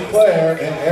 declare and